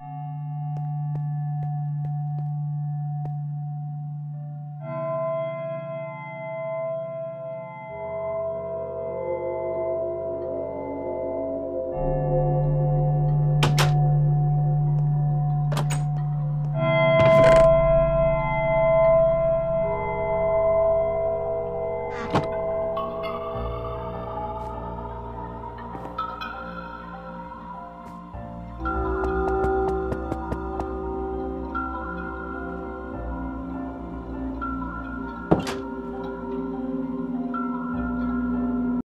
you